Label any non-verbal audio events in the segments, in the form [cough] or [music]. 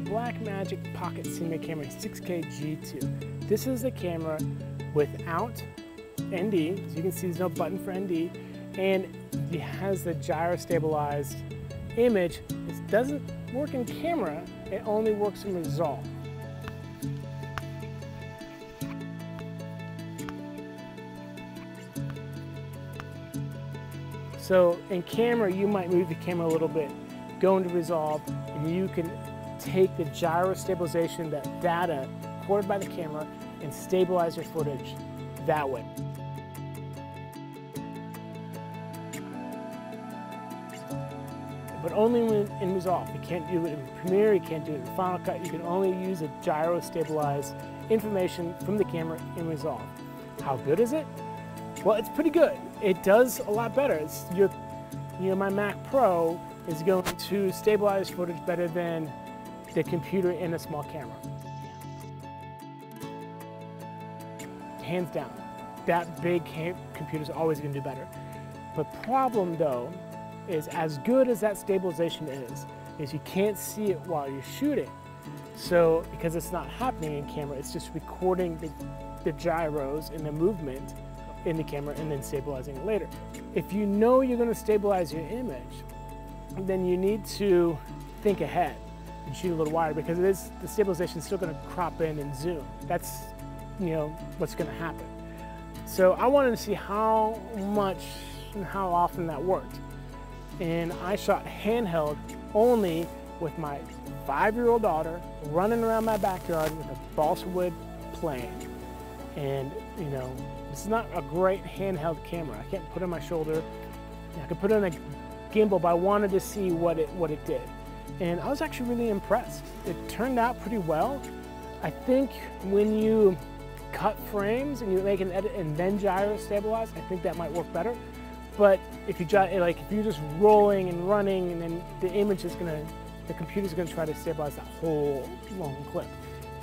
the Blackmagic Pocket Cinema Camera 6K G2. This is the camera without ND, as you can see there's no button for ND, and it has the gyro stabilized image. It doesn't work in camera, it only works in Resolve. So in camera, you might move the camera a little bit, go into Resolve, and you can take the gyro stabilization, that data recorded by the camera, and stabilize your footage that way. But only in Resolve. You can't do it in Premiere, you can't do it in Final Cut. You can only use a gyro stabilized information from the camera in Resolve. How good is it? Well, it's pretty good. It does a lot better. It's your, you know, my Mac Pro is going to stabilize footage better than the computer in a small camera. Hands down, that big computer is always going to do better. The problem though is as good as that stabilization is, is you can't see it while you're shooting. So because it's not happening in camera, it's just recording the, the gyros and the movement in the camera and then stabilizing it later. If you know you're going to stabilize your image, then you need to think ahead and shoot a little wider because it is the stabilization is still going to crop in and zoom. That's you know what's going to happen. So I wanted to see how much and how often that worked. And I shot handheld only with my five-year-old daughter running around my backyard with a balsa wood plane. And you know, this is not a great handheld camera. I can't put it on my shoulder. I could put it on a gimbal, but I wanted to see what it, what it did. And I was actually really impressed. It turned out pretty well. I think when you cut frames and you make an edit and then gyro stabilize, I think that might work better. But if you like if you're just rolling and running and then the image is gonna, the computer's gonna try to stabilize that whole long clip.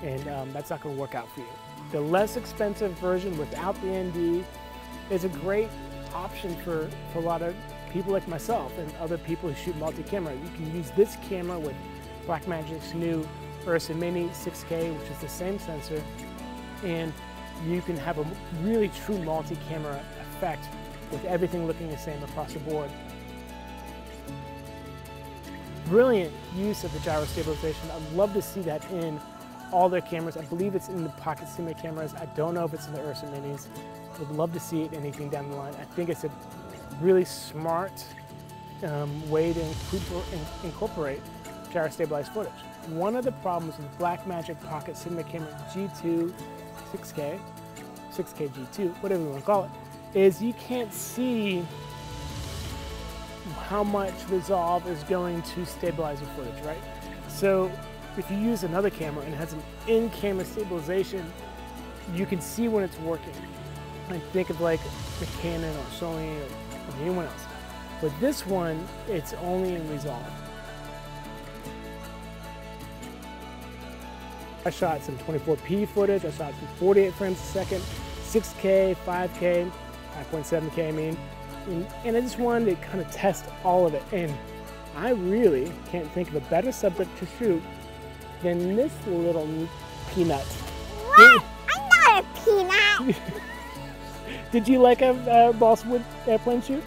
And um, that's not gonna work out for you. The less expensive version without the ND is a great option for, for a lot of people like myself and other people who shoot multi-camera. You can use this camera with Blackmagic's new Ursa Mini 6K, which is the same sensor, and you can have a really true multi-camera effect with everything looking the same across the board. Brilliant use of the gyro stabilization. I'd love to see that in all their cameras. I believe it's in the Pocket Cinema cameras. I don't know if it's in the Ursa Minis. Would love to see it anything down the line. I think it's a really smart um, way to incorporate gyro stabilized footage. One of the problems with Blackmagic Pocket Cinema Camera G2 6K, 6K G2, whatever you want to call it, is you can't see how much resolve is going to stabilize your footage, right? So if you use another camera and it has an in-camera stabilization, you can see when it's working. And think of like the Canon or Sony or anyone else. But this one, it's only in Resolve. I shot some 24p footage, I shot some 48 frames a second, 6K, 5K, 5.7K I mean, and, and I just wanted to kind of test all of it. And I really can't think of a better subject to shoot than this little peanut. What? I'm not a peanut. [laughs] Did you like a uh, balsa wood airplane shoot?